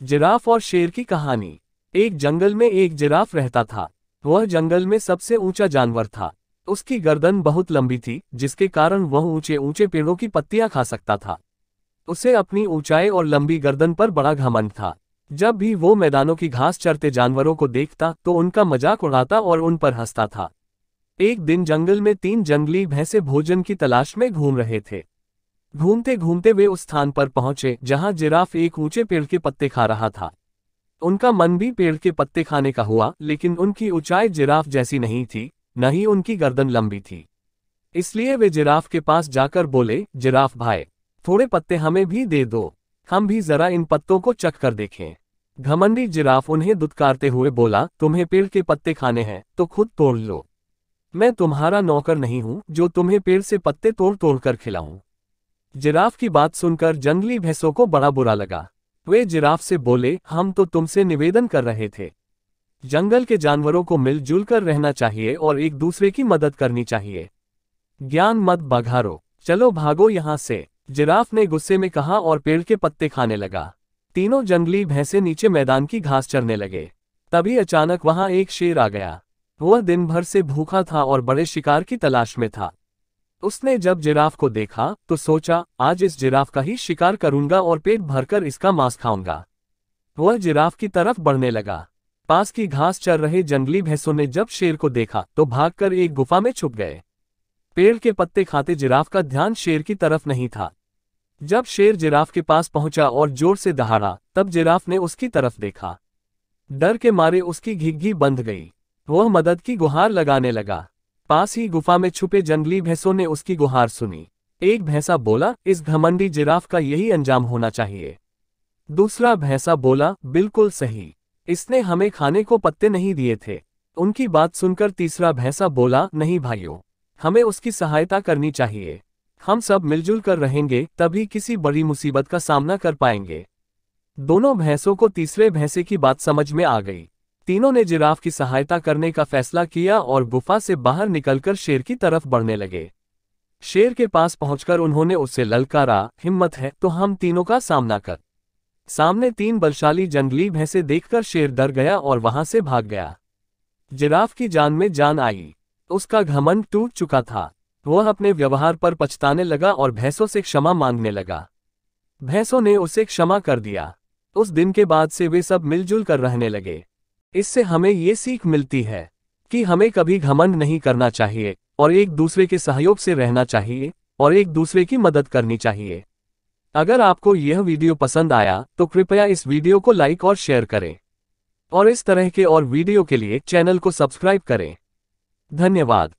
Giraffe और शेर की कहानी। एक जंगल में एक जिराफ रहता था। वह जंगल में सबसे ऊँचा जानवर था। उसकी गर्दन बहुत लंबी थी, जिसके कारण वह ऊँचे ऊँचे पेड़ों की पत्तियाँ खा सकता था। उसे अपनी ऊंचाई और लंबी गर्दन पर बड़ा घमंड था। जब भी वो मैदानों की घास चरते जानवरों को देखता तो उनका मज़ाक उड़ाता और उन पर हंसता था। एक दिन जंगल में तीन जंगली भैंसे भोजन की तलाश में घूम रहे थे। घूमते घूमते वे उस स्थान पर पहुँचे, जहाँ जिराफ एक ऊँचे पेड़ के पत्ते खा रहा था। उनका मन भी पेड़ के पत्ते खाने का हुआ, लेकिन उनकी ऊंचाई जिराफ जैसी नहीं थी, न ही उनकी गर्दन लंबी थी। इसलिए वे जिराफ के पास जाकर बोले, जिराफ भाई, थोड़े पत्ते हमें भी दे दो, हम भी जरा इन पत्तों को चख कर देखें। घमंडी जिराफ उन्हें दुत्कारते हुए बोला, तुम्हें पेड़ के पत्ते खाने हैं तो खुद तोड़ लो। मैं तुम्हारा नौकर नहीं हूँ, जो तुम्हें पेड़ से पत्ते तोड़ तोड़ कर खिलाऊं। जिराफ की बात सुनकर जंगली भैंसों को बड़ा बुरा लगा। वे जिराफ से बोले, हम तो तुमसे निवेदन कर रहे थे। जंगल के जानवरों को मिलजुल कर रहना चाहिए और एक दूसरे की मदद करनी चाहिए। ज्ञान मत बघारो। चलो भागो यहाँ से। जिराफ ने गुस्से में कहा और पेड़ के पत्ते खाने लगा। तीनों जंगली भैंसे नीचे मैदान की घास चरने लगे। तभी अचानक वहाँ एक शेर आ गया। वह दिन भर से भूखा था और बड़े शिकार की तलाश में था। उसने जब जिराफ को देखा तो सोचा, आज इस जिराफ का ही शिकार करूँगा और पेट भरकर इसका मांस खाऊँगा। वह जिराफ की तरफ़ बढ़ने लगा। पास की घास चर रहे जंगली भैंसों ने जब शेर को देखा तो भागकर एक गुफा में छुप गए। पेड़ के पत्ते खाते जिराफ का ध्यान शेर की तरफ़ नहीं था। जब शेर जिराफ के पास पहुँचा और ज़ोर से दहाड़ा, तब जिराफ ने उसकी तरफ़ देखा। डर के मारे उसकी घिग्घी बंध गई। वह मदद की गुहार लगाने लगा। पास ही गुफा में छुपे जंगली भैंसों ने उसकी गुहार सुनी। एक भैंसा बोला, इस घमंडी जिराफ का यही अंजाम होना चाहिए। दूसरा भैंसा बोला, बिल्कुल सही। इसने हमें खाने को पत्ते नहीं दिए थे। उनकी बात सुनकर तीसरा भैंसा बोला, नहीं भाइयों, हमें उसकी सहायता करनी चाहिए। हम सब मिलजुल कर रहेंगे, तभी किसी बड़ी मुसीबत का सामना कर पाएँगे। दोनों भैंसों को तीसरे भैंसे की बात समझ में आ गई। तीनों ने जिराफ की सहायता करने का फैसला किया और गुफा से बाहर निकलकर शेर की तरफ़ बढ़ने लगे। शेर के पास पहुंचकर उन्होंने उससे, ललकारा, हिम्मत है तो हम तीनों का सामना कर। सामने तीन बलशाली जंगली भैंसे देखकर शेर डर गया और वहाँ से भाग गया। जिराफ की जान में जान आई। उसका घमंड टूट चुका था। वह अपने व्यवहार पर पछताने लगा और भैंसों से क्षमा मांगने लगा। भैंसों ने उसे क्षमा कर दिया। उस दिन के बाद से वे सब मिलजुल कर रहने लगे। इससे हमें ये सीख मिलती है कि हमें कभी घमंड नहीं करना चाहिए और एक दूसरे के सहयोग से रहना चाहिए और एक दूसरे की मदद करनी चाहिए। अगर आपको यह वीडियो पसंद आया तो कृपया इस वीडियो को लाइक और शेयर करें। और इस तरह के और वीडियो के लिए चैनल को सब्सक्राइब करें। धन्यवाद।